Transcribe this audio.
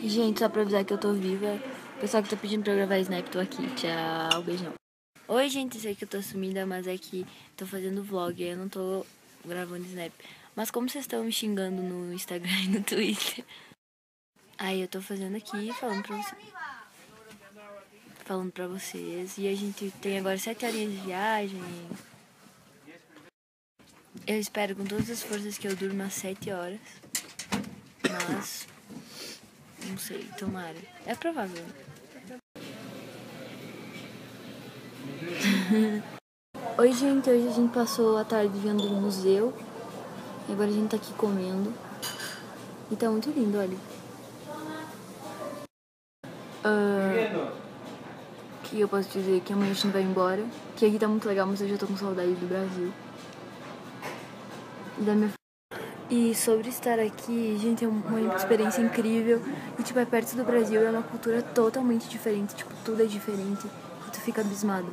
Gente, só pra avisar que eu tô viva. O pessoal que tá pedindo pra eu gravar Snap, tô aqui. Tchau, beijão. Oi, gente, sei que eu tô sumida, mas é que tô fazendo vlog, eu não tô gravando Snap. Mas como vocês estão me xingando no Instagram e no Twitter, aí eu tô fazendo aqui, falando pra vocês. Falando pra vocês. E a gente tem agora sete horinhas de viagem. Eu espero com todas as forças que eu durma sete horas. Mas. Não sei, tomara. É provável. Oi, gente. Hoje a gente passou a tarde vendo o museu. E agora a gente tá aqui comendo. E tá muito lindo, olha. Uh, que eu posso dizer que amanhã a gente vai embora. Que aqui tá muito legal, mas eu já tô com saudade do Brasil. Da minha e sobre estar aqui, gente, é uma experiência incrível. E, tipo, é perto do Brasil, é uma cultura totalmente diferente. Tipo, tudo é diferente. E tu fica abismado.